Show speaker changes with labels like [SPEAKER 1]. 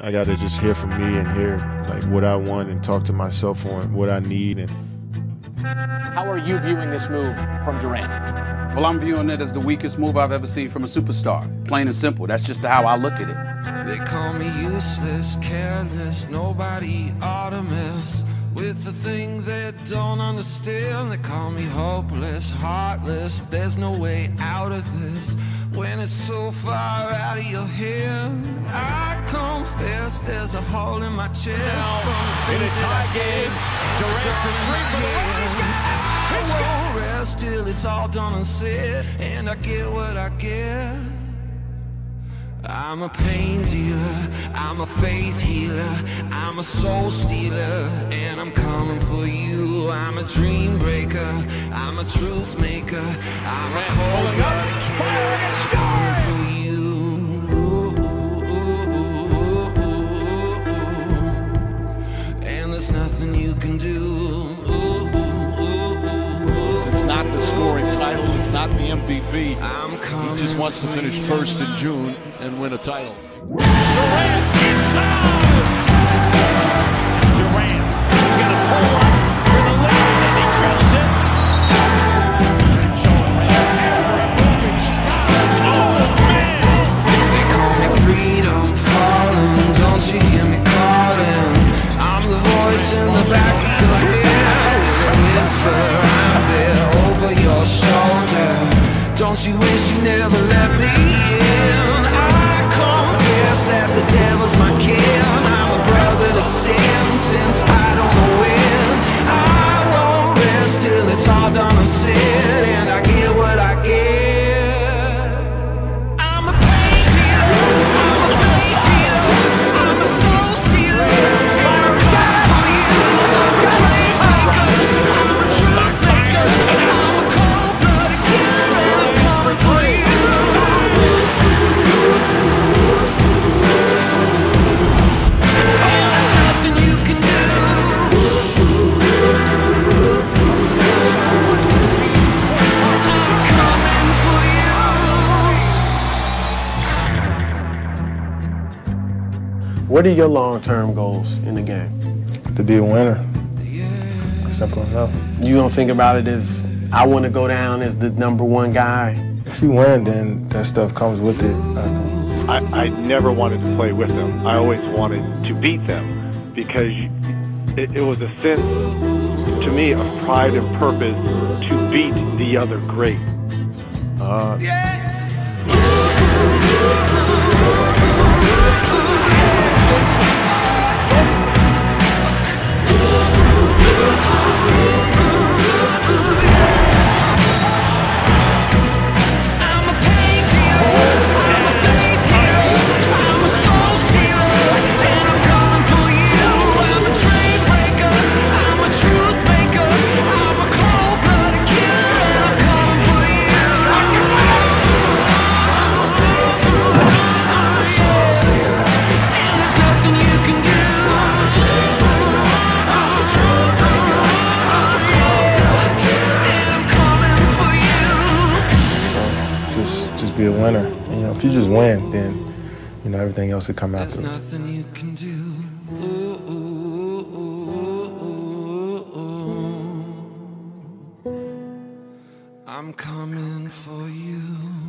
[SPEAKER 1] I got to just hear from me and hear like what I want and talk to myself on what I need. And
[SPEAKER 2] how are you viewing this move from Durant?
[SPEAKER 3] Well, I'm viewing it as the weakest move I've ever seen from a superstar. Plain and simple. That's just how I look at it.
[SPEAKER 4] They call me useless, careless, nobody ought to mess with the thing they don't understand. They call me hopeless, heartless. There's no way out of this when it's so far out of your hand. I confess there's a hole in my chest.
[SPEAKER 2] Now,
[SPEAKER 4] from the things that
[SPEAKER 2] Durant for three for the
[SPEAKER 4] I won't rest till it's all done and said, and I get what I get. I'm a pain dealer, I'm a faith healer, I'm a soul stealer, and I'm coming for you. I'm a dream breaker, I'm a truth maker, I'm a cold-blooded killer,
[SPEAKER 5] not the scoring title, it's not the MVP. He just wants to finish first in June and win a title.
[SPEAKER 6] Durant inside!
[SPEAKER 4] Don't you wish you never let me in? What
[SPEAKER 7] are your long-term goals in the game?
[SPEAKER 1] to be a winner, simple enough.
[SPEAKER 7] You don't think about it as I want to go down as the number one guy.
[SPEAKER 1] If you win, then that stuff comes with it. I.
[SPEAKER 8] I, I never wanted to play with them. I always wanted to beat them because it, it was a sense to me of pride and purpose to beat the other great.
[SPEAKER 1] Uh,
[SPEAKER 4] I'm
[SPEAKER 1] be a winner. You know, if you just win, then you know everything else will come
[SPEAKER 4] There's
[SPEAKER 1] after.
[SPEAKER 4] nothing you can do. I'm coming for you.